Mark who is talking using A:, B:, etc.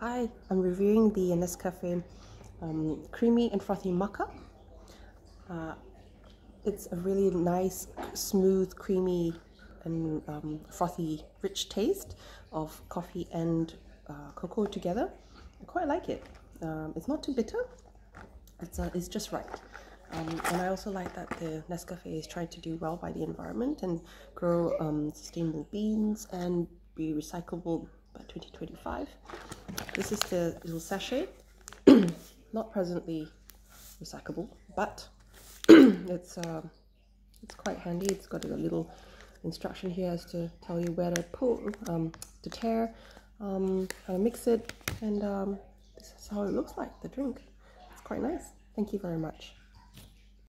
A: Hi, I'm reviewing the Nescafe um, Creamy and Frothy Mocha. Uh, it's a really nice, smooth, creamy and um, frothy, rich taste of coffee and uh, cocoa together. I quite like it. Um, it's not too bitter. It's, uh, it's just right. Um, and I also like that the Nescafe is trying to do well by the environment and grow um, sustainable beans and be recyclable by 2025. This is the little sachet, not presently recyclable, but it's uh, it's quite handy. It's got a little instruction here as to tell you where to pull, um, to tear, um, how to mix it, and um, this is how it looks like, the drink. It's quite nice. Thank you very much.